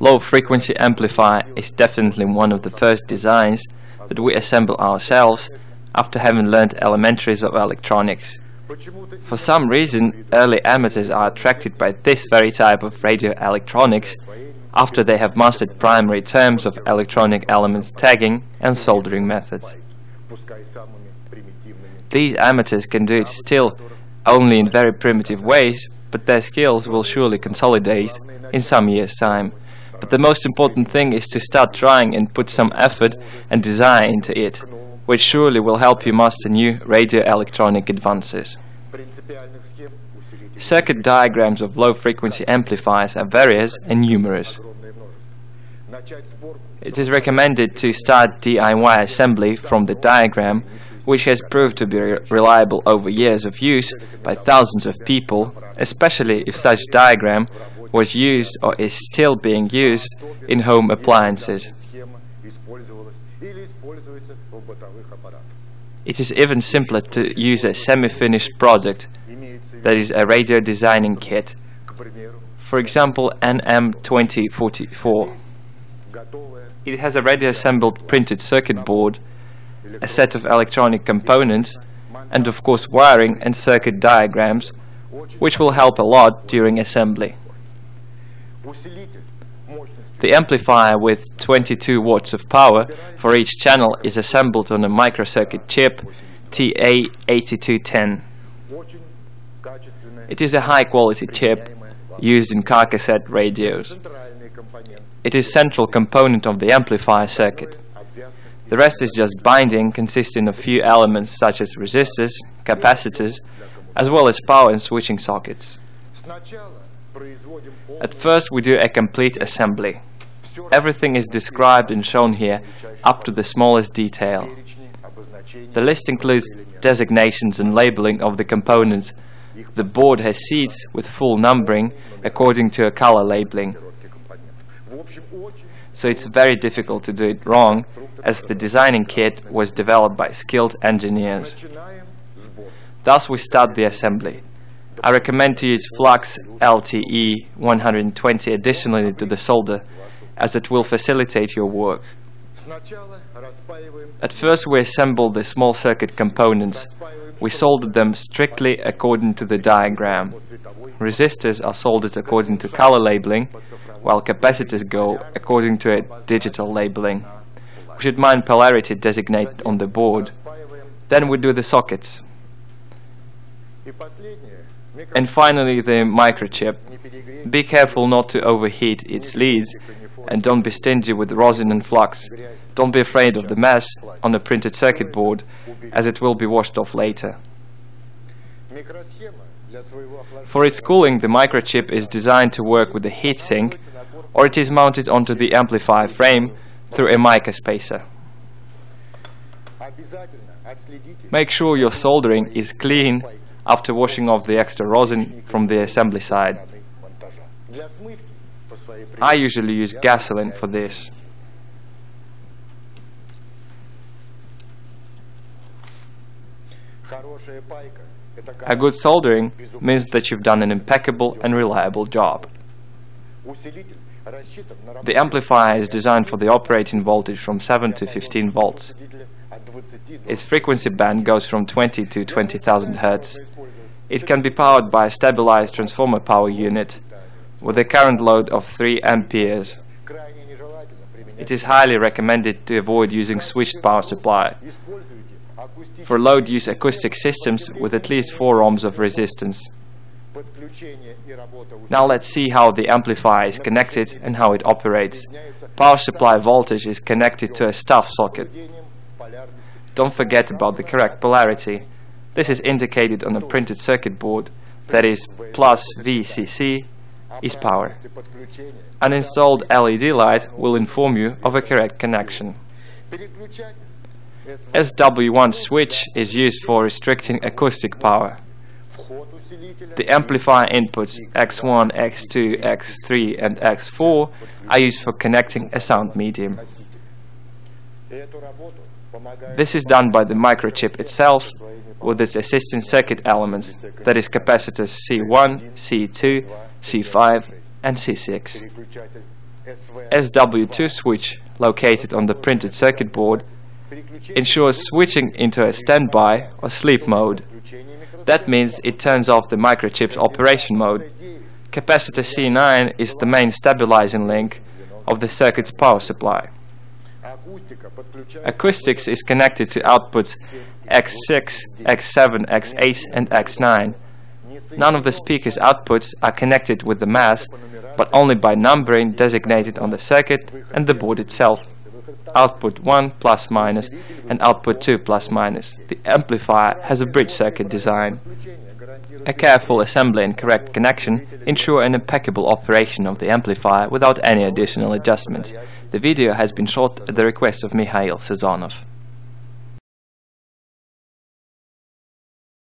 Low-frequency amplifier is definitely one of the first designs that we assemble ourselves after having learned elementaries of electronics. For some reason, early amateurs are attracted by this very type of radio electronics after they have mastered primary terms of electronic elements tagging and soldering methods. These amateurs can do it still only in very primitive ways, but their skills will surely consolidate in some years' time. But the most important thing is to start trying and put some effort and desire into it, which surely will help you master new radio electronic advances. Circuit diagrams of low-frequency amplifiers are various and numerous. It is recommended to start DIY assembly from the diagram, which has proved to be reliable over years of use by thousands of people, especially if such diagram was used or is still being used in home appliances. It is even simpler to use a semi-finished product, that is a radio designing kit. For example, NM2044. It has a ready assembled printed circuit board, a set of electronic components, and of course wiring and circuit diagrams, which will help a lot during assembly. The amplifier with 22 watts of power for each channel is assembled on a microcircuit chip TA8210. It is a high-quality chip used in car cassette radios. It is central component of the amplifier circuit. The rest is just binding consisting of few elements such as resistors, capacitors, as well as power and switching sockets. At first we do a complete assembly. Everything is described and shown here up to the smallest detail. The list includes designations and labeling of the components. The board has seats with full numbering according to a color labeling. So it's very difficult to do it wrong as the designing kit was developed by skilled engineers. Thus we start the assembly. I recommend to use Flux LTI 120 additionally to the solder, as it will facilitate your work. At first we assemble the small circuit components. We solder them strictly according to the diagram. Resistors are soldered according to color labeling, while capacitors go according to a digital labeling. We should mind polarity designated on the board. Then we do the sockets. And finally the microchip. Be careful not to overheat its leads and don't be stingy with rosin and flux. Don't be afraid of the mess on the printed circuit board as it will be washed off later. For its cooling, the microchip is designed to work with the heatsink or it is mounted onto the amplifier frame through a mica spacer. Make sure your soldering is clean after washing off the extra rosin from the assembly side. I usually use gasoline for this. A good soldering means that you've done an impeccable and reliable job. The amplifier is designed for the operating voltage from 7 to 15 volts. Its frequency band goes from 20 to 20,000 Hz. It can be powered by a stabilized transformer power unit with a current load of 3 amperes. It is highly recommended to avoid using switched power supply. For load use acoustic systems with at least 4 ohms of resistance. Now let's see how the amplifier is connected and how it operates. Power supply voltage is connected to a stuff socket. Don't forget about the correct polarity. This is indicated on a printed circuit board, that is plus VCC is power. An installed LED light will inform you of a correct connection. SW1 switch is used for restricting acoustic power. The amplifier inputs X1, X2, X3 and X4 are used for connecting a sound medium. This is done by the microchip itself with its assisting circuit elements, that is capacitors C1, C2, C5 and C6. SW2 switch, located on the printed circuit board, ensures switching into a standby or sleep mode. That means it turns off the microchip's operation mode. Capacitor C9 is the main stabilizing link of the circuit's power supply. Acoustics is connected to outputs X6, X7, X8 and X9. None of the speaker's outputs are connected with the mass, but only by numbering designated on the circuit and the board itself. Output 1 plus minus and output 2 plus minus. The amplifier has a bridge circuit design. A careful assembly and correct connection ensure an impeccable operation of the amplifier without any additional adjustments. The video has been shot at the request of Mikhail Sazonov.